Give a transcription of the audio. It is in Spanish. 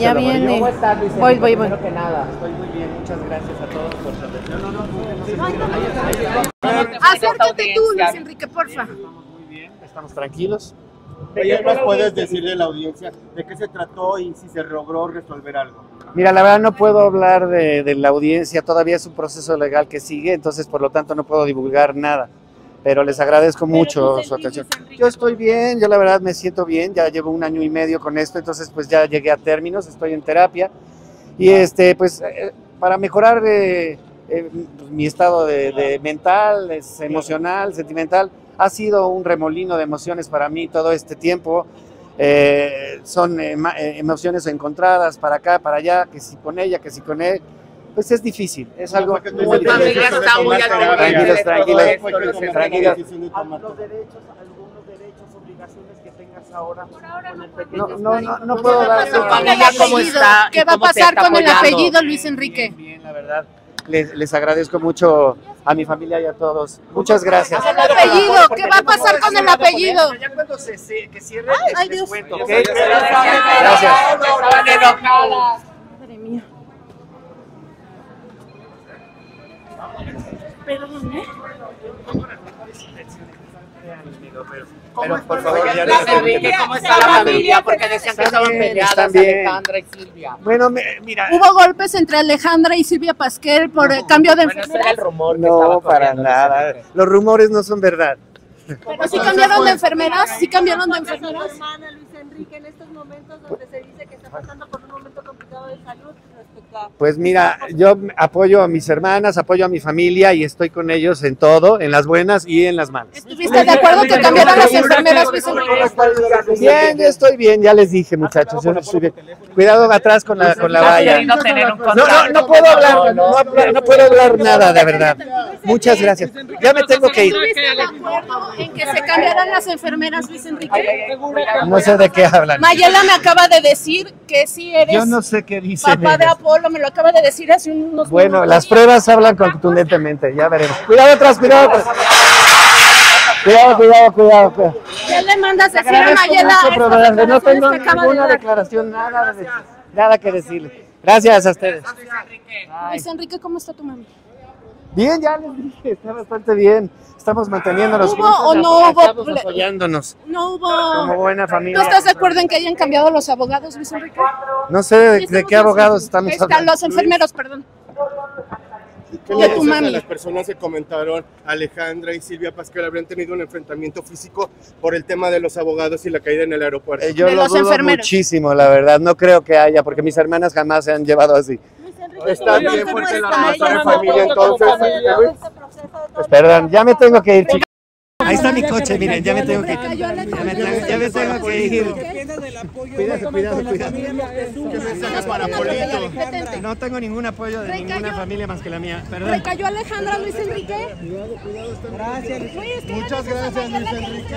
Ya viene. ¿Cómo estás, Luis? Voy, voy, voy. Primero que nada, estoy muy bien. Muchas gracias a todos por su atención. No, no, no, no, Acércate tú, Luis Enrique, porfa. Estamos muy bien, estamos tranquilos. Oye, ¿nos puedes decirle a la audiencia de qué se trató y si se logró resolver algo? Mira, la verdad no puedo hablar de, de la audiencia, todavía es un proceso legal que sigue, entonces por lo tanto no puedo divulgar nada. Pero les agradezco mucho su atención. Yo estoy bien, yo la verdad me siento bien, ya llevo un año y medio con esto, entonces pues ya llegué a términos, estoy en terapia. Y este pues eh, para mejorar eh, eh, mi estado de, de mental, es emocional, sentimental, ha sido un remolino de emociones para mí todo este tiempo. Eh, son eh, eh, emociones encontradas para acá, para allá, que si con ella, que si con él, pues es difícil, es algo Porque muy tu familia difícil. está muy Tranquilos, tranquilos, tranquilos. Los derechos, algunos derechos, obligaciones que tengas ahora. No, No, no, no, no puedo dar ¿Qué va a pasar con el familia cómo apellido? está y ¿Qué va a cómo te pasar está con el apoyando? apellido, Luis Enrique? Bien, bien, la verdad. Les, les agradezco mucho a mi familia y a todos. Muchas gracias. El apellido, ¿qué va a pasar con el apellido? Ya cuando se, se- que cierre, ay, les Dios. Gracias. Gracias. Estaban enojadas. Madre mía. Perdón, ¿eh? Pero por favor, ya Enrique, ¿cómo está la familia? Porque decían que Están estaban bien, peleadas. Alejandra y Silvia. Bueno, me- mira. Hubo golpes entre Alejandra y Silvia Pasquel por el cambio de Bueno, ese era el enfermeras. rumor que No, estaba para nada. Los rumores no son verdad. Pero sí cambiaron de enfermeras, sí cambiaron de enfermeras. Enrique en estos momentos donde se dice que está pasando por un momento complicado de salud respecto a Pues mira, yo apoyo a mis hermanas, apoyo a mi familia y estoy con ellos en todo, en las buenas y en las malas. ¿Estuviste de acuerdo que cambiaran las enfermeras, Luis? Bien, yo estoy bien, ya les dije, muchachos, yo estoy bien. Cuidado atrás con la, con la ¿Has valla. No, no, no puedo hablar, no, no puedo hablar nada, de verdad. Muchas gracias. Ya me tengo que ir. ¿Estuviste de acuerdo en que se cambiaran las enfermeras, Luis Enrique? No sé de qué hablan. Mayela me acaba de decir que sí eres Yo no sé qué dicen. papá de. Apolo, me lo acaba de decir hace unos Bueno, minutos. las pruebas hablan contundentemente, ya veremos. Cuidado atrás, cuidado atrás. Cuidado, cuidado, cuidado. cuidado. ¿Qué le mandas decir a Mayela mucho, estas pero no tengo de ninguna declaración, nada, de- nada que decirle. Gracias a ustedes. Luis Enrique, ¿cómo está tu mami? Bien, ya les dije, está bastante bien. Estamos manteniéndonos ¿Hubo juntos, o no hubo estamos apoyándonos No como hubo... buena ¿Tú familia. estás de acuerdo en que hayan cambiado los abogados, Luis Enrique? No sé de, de qué abogados estamos Están hablando. los enfermeros, perdón. ¿Qué De tu mami. las personas que comentaron Alejandra y Silvia Pascal habrían tenido un enfrentamiento físico por el tema de los abogados y la caída en el aeropuerto? Eh, yo De lo los dudo enfermeros. muchísimo, la verdad. No creo que haya, porque mis hermanas jamás se han llevado así. Enrique, Está ¿cómo bien porque la en ella? familia, entonces, ¿Cómo está Luis. este de perdón, ya me tengo que ir, chicos. Ahí está mi coche, miren, ya me tengo que ir. Ya me ya me tengo que ir. Cuidado, cuidado, cuidado. ¿Qué mensaje para Polito? No tengo ningún apoyo de ninguna familia más que la mía. Perdón. ¿Recayó Alejandra, Luis Enrique? Gracias. Oye, es que Muchas gracias, Luis que Enrique.